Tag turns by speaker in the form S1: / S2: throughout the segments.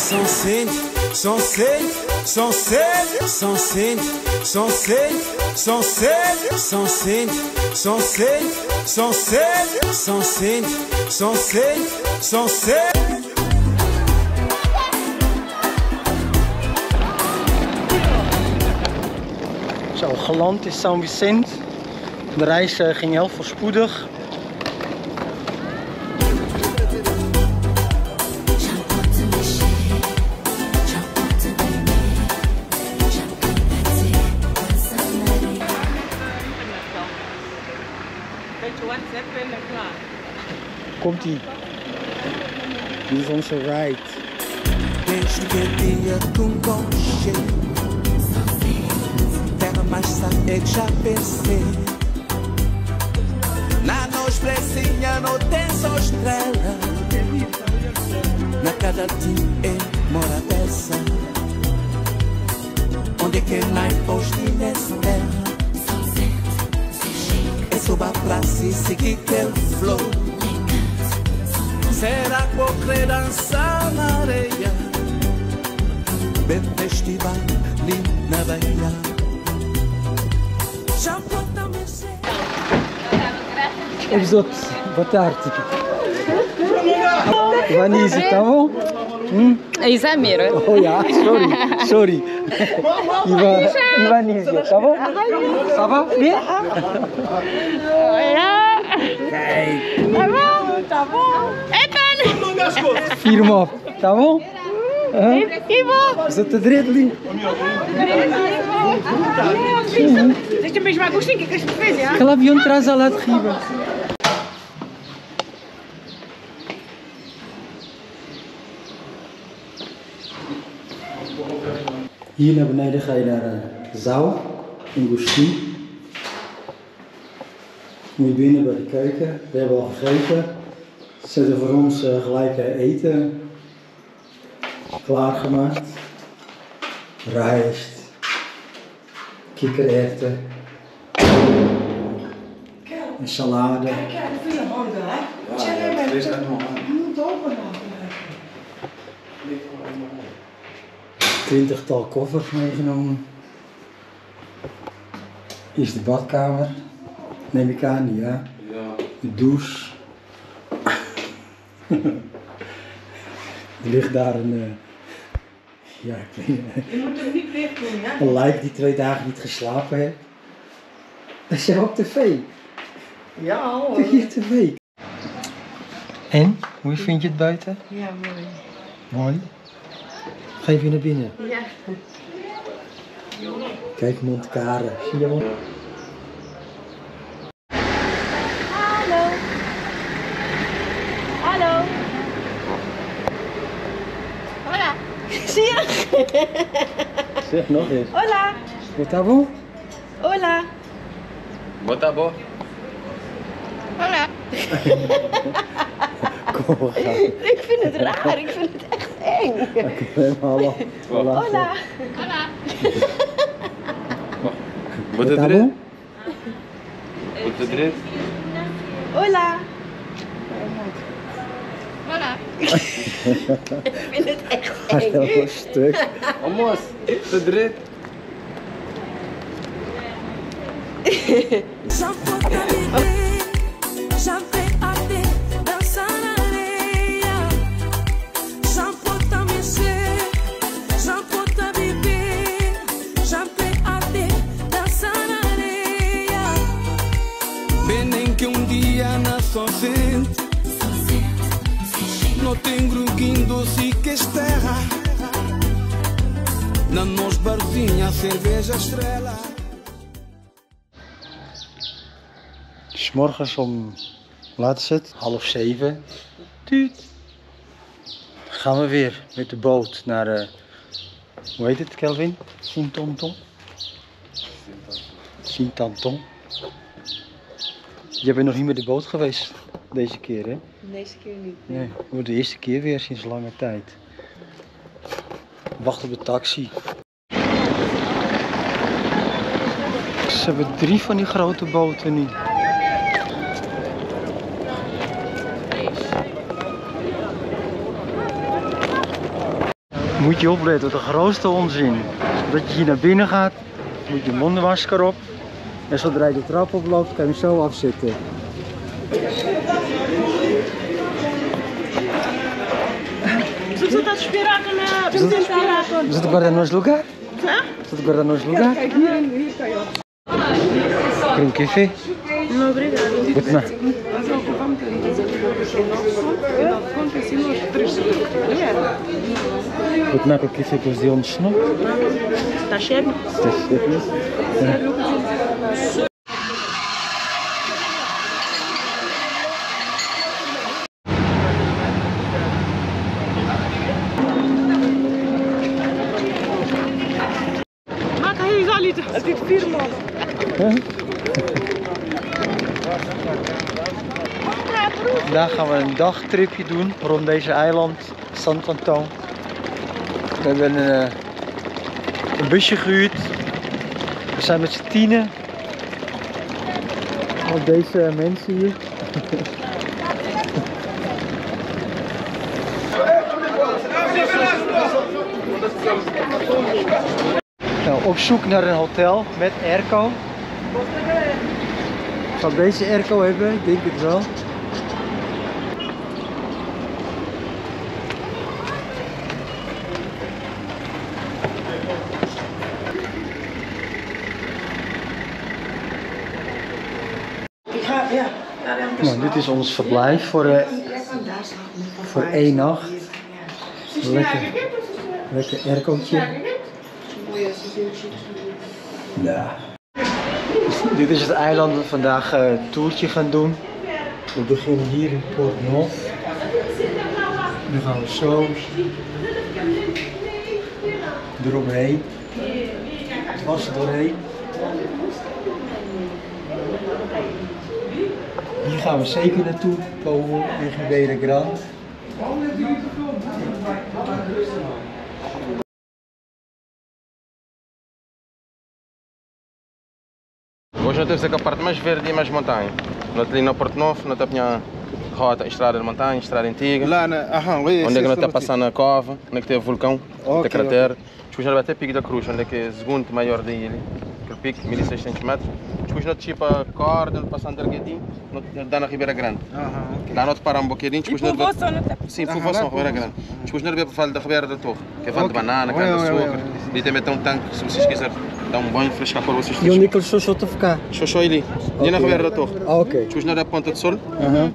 S1: São sente, são sente, são sede, são sente, são sente, são sede, são sente, são sente, são sede, são sente, são sente, são.
S2: Zo, geland is São Vicente. De reis eh, ging heel voorspoedig.
S1: Sabe que já pensei Na não tem só estrela Na mora dessa Onde que poste nessa terra É a praça e seguir aquele flow Será que vou querer dançar na areia? Bem festival ali na Bahia. Já pode mexer.
S2: Exot, boa tarde. Vanise, tá bom? Hum?
S3: Isamira.
S2: Oh ja, sorry, sorry. Iva, Ivanise, tá bom? Ça va? Bien?
S3: Ja.
S2: Kijk,
S3: Tá bom? Tá bom. Ethan!
S2: vier hem op, tá bom? Huh?
S3: Ivo!
S2: Is dat de dritli?
S3: Deixa eu mesmo Agostinho, o que é que este fez, já?
S2: Aquele avião traz a lá de riba. Hier naar beneden ga je naar de zaal in Moet je zetten voor ons eh, gelijk eh, eten klaargemaakt. Rijst, kikkererwten, een salade. Twintigtal koffers meegenomen. Hier is de badkamer. Neem ik aan, ja. De douche. er ligt daar een. eh, ja, ik weet niet.
S4: Je moet hem niet dicht doen, ja?
S2: Een lijk die twee dagen niet geslapen heeft. Dat is jou op tv.
S4: Ja hoor.
S2: Kijk hier tv. En? Hoe vind je het buiten?
S4: Ja, mooi.
S2: Mooi. Geef je naar binnen.
S4: Ja.
S2: Kijk Monte. Zie je wel?
S3: Hallo. Hallo. Hola. Zie je?
S2: Zeg nog eens.
S3: Hola.
S2: Wat wel?
S3: Hola.
S5: Bota bom.
S3: Hola.
S2: Kom we gaan.
S3: Ik vind het raar, ik vind het echt eng. Hola. Hola.
S5: Bota
S2: Tá
S5: direito.
S2: bom?
S5: Bota direito.
S3: Hola. Hola. Ik vind het echt eng.
S2: helemaal stuk.
S5: Almoço. Bota
S1: tem gruguinho doce que esterra Na nos barzinha cerveja estrela
S2: S morgens om, laat is het, half zeven. Tuut. Gaan we weer met de boot naar de, hoe heet het Kelvin? Sintonton? Sintanton. Je bent nog niet met de boot geweest deze keer hè?
S4: Deze keer niet.
S2: Nee, voor de eerste keer weer sinds lange tijd. Wacht op de taxi. Ze hebben drie van die grote boten nu. Moet je opletten, de grootste onzin. Dat je hier naar binnen gaat, moet je mondenmasker op. En zodra je de trap oploopt, kan je hem zo afzetten.
S4: Zullen dat spiraken, uh, spiraken?
S2: Zit guarda-nos lugar?
S4: Hã?
S2: Zit guarda-nos lugar?
S4: Kijk, hier, en hier kan je ook.
S2: Quer um café?
S4: Não, obrigado.
S2: Goed na.
S4: Mas eu vamos ter
S2: Goed na com café com os de onde não?
S4: Tá cheio? Maak hij zal niet. Het is vier man.
S2: Vandaag gaan we een dagtripje doen rond deze eiland, Sant Antoon. We hebben een, eh, een busje gehuurd. We zijn met z'n tienen. Al deze mensen hier. Nou, op zoek naar een hotel met airco. Zal deze airco hebben? Ik denk het wel. Nou, dit is ons verblijf voor, eh, voor één nacht. Lekker, lekker aircootje. Ja. Dit is het eiland we vandaag een toertje gaan doen. We beginnen hier in Port Nof. Dan gaan we zo eromheen. Dwars doorheen. Gaan we zeker naartoe, Pomo en Gebede Grand.
S5: Hoje nós temos aqui a parte mais verde e mais montanha. Nós ali no Porto rota, estrada de montanha, estrada antiga.
S6: Lá na. Aham,
S5: onde é que nós
S6: esse
S5: está passando a cova, onde é que tem o vulcão,
S6: Ok,
S5: tem cratera. Depois nós vai até Pico da Cruz, onde é que é o segundo maior da ilha. Aquele pico, 1600 metros. Depois nós tipo a corda, passando Arguedinho, nós dá na Ribeira Grande.
S6: Aham, ok.
S5: Lá nós paramos um bocadinho, depois nós...
S4: Povoação, não tá?
S5: Sim, povoação, Ribeira. Grande. Depois nós vamos para o Vale da Ribeira da Torre, que é Vale de
S6: Ok.
S5: Banana, cana de açúcar. Ali também tem um tanque, se vocês quiserem dar um banho, frescar para vocês.
S2: E onde é que eles estão a ficar?
S5: Xoxó ali, ali na Ribeira da Torre.
S2: Ah, ok.
S5: Depois nós da Ponta de Sol,
S2: Aham.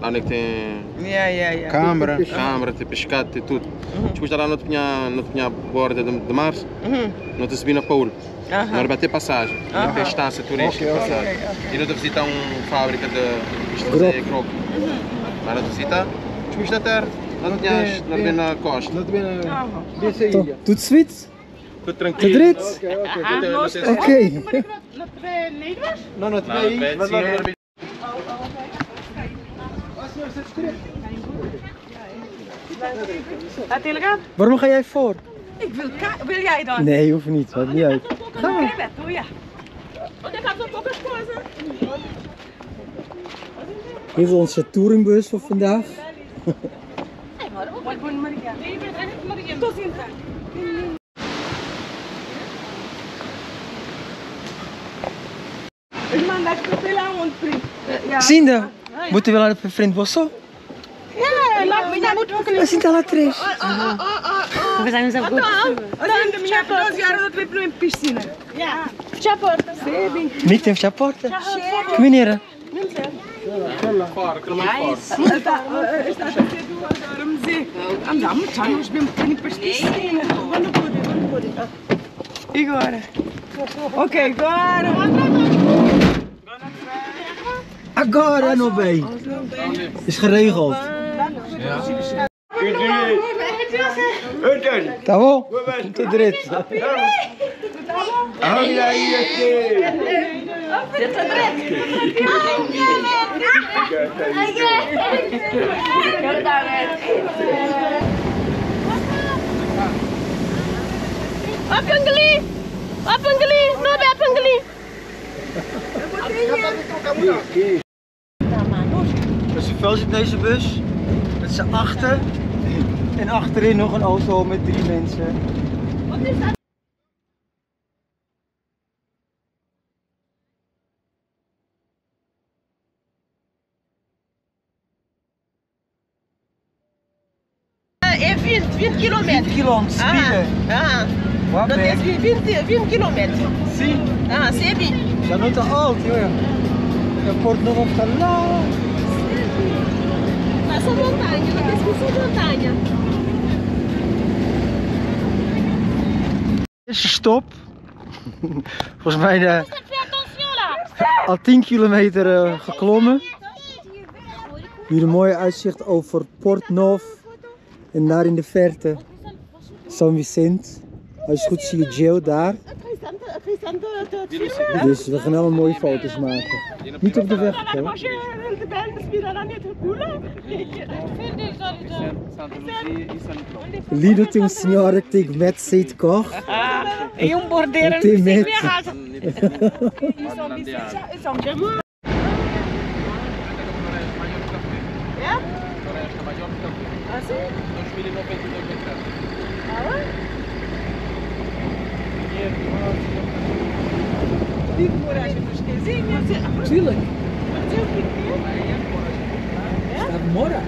S5: lá onde é que tem
S4: Ja, ja, ja.
S6: Câmara.
S5: câmara, tem pescado, tem tudo. Depois lá não tinha, não tinha borda de, de mar, não te subi na Paulo. Nós vai ter passagem, não tem estância turística,
S6: Ok, ok.
S5: passagem. E nós visitar uma fábrica de isto fazer croco. Lá nós visitar, depois da terra, não tinha, não tem na costa.
S6: Não te vê na. Ilha.
S2: tudo
S5: tranquilo.
S2: Tadrit?
S6: Ok, ok.
S2: Ok. Waarom ga jij voor?
S4: Ik wil ka- Wil jij dan?
S2: Nee, hoeft niet. Maakt niet uit.
S4: Ga maar. Had zo pokken spozen.
S2: Dit is onze touringbus voor vandaag.
S4: Tot ziens. Ik man dat ik veel aan vriend. Ja.
S2: Cinda, moeten we naar de vriend Bosso?
S4: Ja, laat me, jij moet ook
S2: We zijn al atrás.
S4: We zijn zo goed. Dan de minha nós jaren dat we in piscina. Ja. Chapor. Sebi.
S2: Niet even porta. Que maneira.
S5: Fora, aquilo mais fora.
S4: Está está a ser duas horas, mas é. Andamos, já nós bem pequeno para piscina. Vamos poder, vamos poder. E agora? Ok, agora.
S2: Agora, no bem. Is geregeld. Tá bom? Muito direito.
S3: Apangli! Apangli! No be
S2: Dus veel zit in deze bus. Met z'n achter. En achterin nog een auto met drie mensen.
S3: É 20, 20 quilômetros.
S2: Quilômetros,
S3: Ah,
S2: spieren.
S3: ah.
S2: Wat
S3: Dat is
S2: ben
S3: 20, 20 quilômetros.
S2: Sim,
S3: Ah, Sebi.
S2: já não está alto, olha. É Porto Novo está
S3: tem esqueci montanha.
S2: Eerste stop. Volgens mij eh, al 10 kilometer eh, geklommen. Hier een mooi uitzicht over Port Nof. En daar in de verte San Vicente. Als je goed ziet je jail daar. Dus we gaan allemaal mooie foto's maken. Niet op de weg. hè. Lido tem senhora que tem seis de corre.
S4: E um bordeiro
S2: Tem metro.
S4: Tuurlijk.
S2: Staat morgen.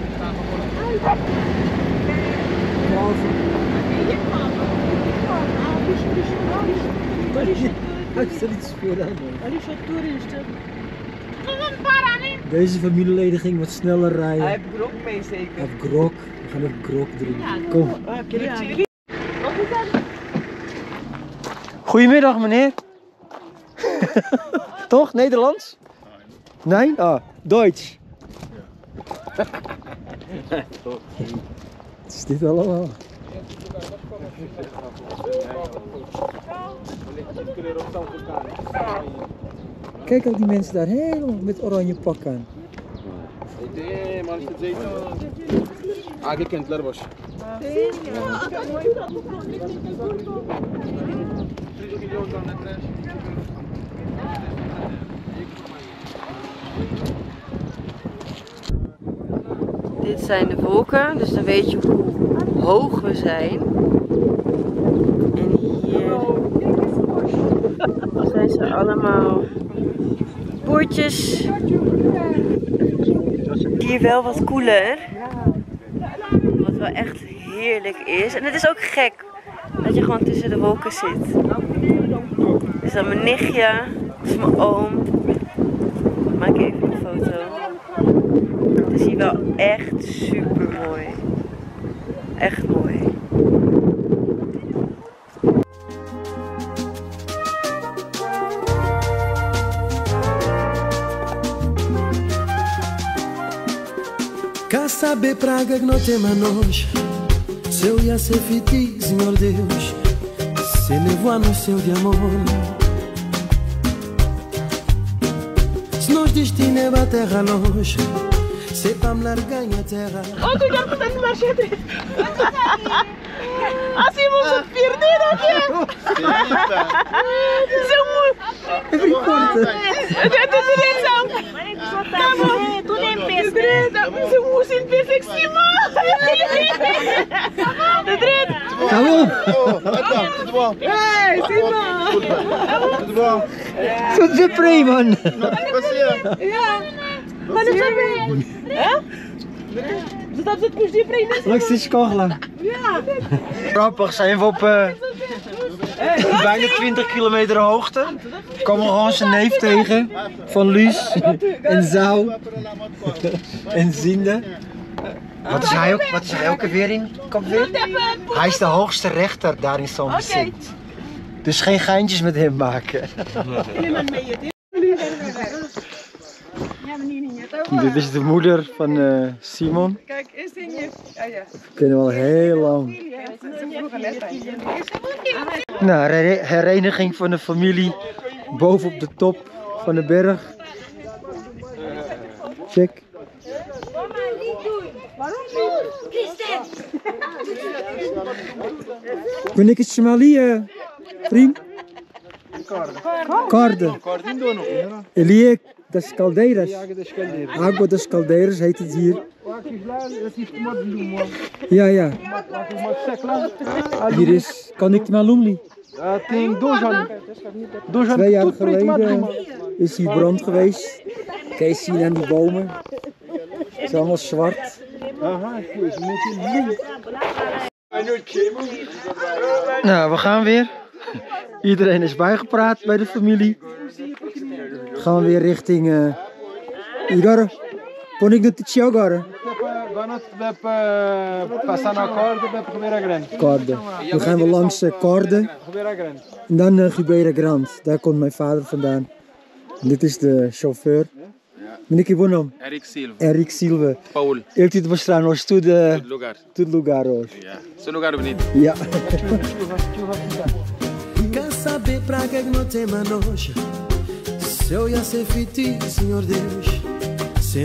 S2: Ik zit niet spelen Deze familieleden ging wat sneller rijden.
S4: Hij heeft grok mee zeker.
S2: Hij heeft grok. We gaan even grok drinken. Kom. Goedemiddag meneer. Toch? Nederlands? Nee? Ah, Duits. Wat is dit allemaal? Kijk ook die mensen daar helemaal met oranje pak aan.
S5: Ah, que quente, Larbos.
S7: Dit zijn de wolken, dus dan weet je hoe hoog we zijn. En hier zijn ze allemaal poortjes. Hier wel wat koeler. Wat wel echt heerlijk is. En het is ook gek dat je gewoon tussen de wolken zit. Dus dan mijn nichtje, dat is mijn oom. Wel echt super mooi. Echt mooi.
S8: Saber praga que não tem manos Se eu ia ser feliz, Senhor Deus Se levou no seu de amor Se nos destino é a terra longe Se para me largar em a terra
S3: Oh, tu já puta de marcha Assim vamos perder aqui. Seu mu. Tem direção. Tá bom. Tudo em peso. Seu mu sem peso em cima. De direito.
S2: Tá bom?
S6: Então, tudo bom?
S3: Ei, cima.
S6: Tudo bom?
S2: Goed weer pre, man.
S6: Você?
S3: Mas não sabe. É? Você tá precisando pedir pra ir nesse.
S2: Langs die Skorla. Grappig, zijn we op eh, bijna 20 kilometer hoogte. Komen we gewoon zijn neef tegen. Van Luus en Zouw en Zinde. Wat is hij ook, wat is hij ook alweer in Kampveer? Hij is de hoogste rechter daar in San Vicente. Dus geen geintjes met hem maken. Dit is de moeder van eh, Simon.
S4: Kijk, is in je. Ja, ja.
S2: We kennen wel heel lang. Nou, her- hereniging van de familie boven op de top van de berg. Check. Ben ik het Somalië, vriend? Carde. Elie das Caldeiras. Água das Caldeiras heet het hier. Ja, ja. Hier is Kanik Malumli. Twee jaar geleden is hier brand geweest. Kees zien aan die bomen. Het is allemaal zwart. Nou, we gaan weer. Iedereen is bijgepraat bij de familie. Gaan we weer richting... Uh, Igor, kon ik de tchau agora?
S9: Ribeira Grande.
S2: Corde. We gaan we langs uh, Corde.
S9: Ribeira Grande.
S2: En dan uh, Ribeira Grande. Daar komt mijn vader vandaan. En dit is de chauffeur. Meneer nome?
S5: Eric Silva.
S2: Eric Silva.
S5: Paul.
S2: Ele te mostrar nós tudo,
S5: Tudo lugar.
S2: tudo lugar hoje.
S5: Yeah. Seu lugar bonito.
S2: Ja.
S8: Quer saber pra que não tem manoja? Se eu ia ser fiti, Senhor Deus. Se